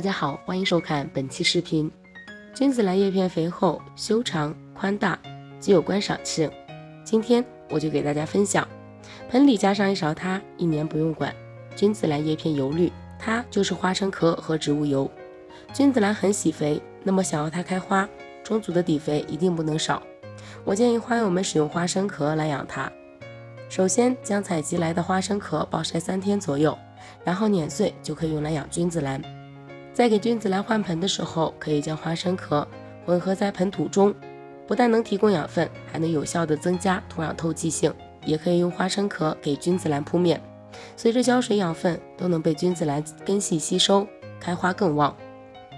大家好，欢迎收看本期视频。君子兰叶片肥厚、修长、宽大，极有观赏性。今天我就给大家分享，盆里加上一勺它，一年不用管。君子兰叶片油绿，它就是花生壳和植物油。君子兰很喜肥，那么想要它开花，充足的底肥一定不能少。我建议花友们使用花生壳来养它。首先将采集来的花生壳暴晒三天左右，然后碾碎就可以用来养君子兰。在给君子兰换盆的时候，可以将花生壳混合在盆土中，不但能提供养分，还能有效的增加土壤透气性。也可以用花生壳给君子兰铺面，随着浇水养分都能被君子兰根系吸收，开花更旺。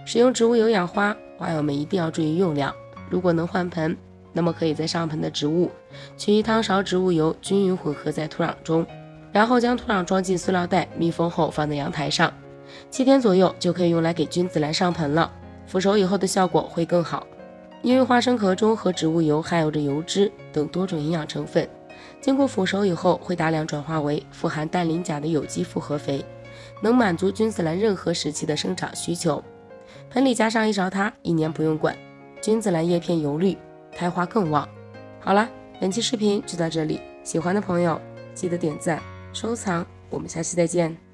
使用植物油养花，花友们一定要注意用量。如果能换盆，那么可以在上盆的植物取一汤勺植物油，均匀混合在土壤中，然后将土壤装进塑料袋，密封后放在阳台上。七天左右就可以用来给君子兰上盆了，腐熟以后的效果会更好。因为花生壳中和植物油含有着油脂等多种营养成分，经过腐熟以后会大量转化为富含氮磷钾的有机复合肥，能满足君子兰任何时期的生长需求。盆里加上一勺它，一年不用管，君子兰叶片油绿，开花更旺。好了，本期视频就到这里，喜欢的朋友记得点赞收藏，我们下期再见。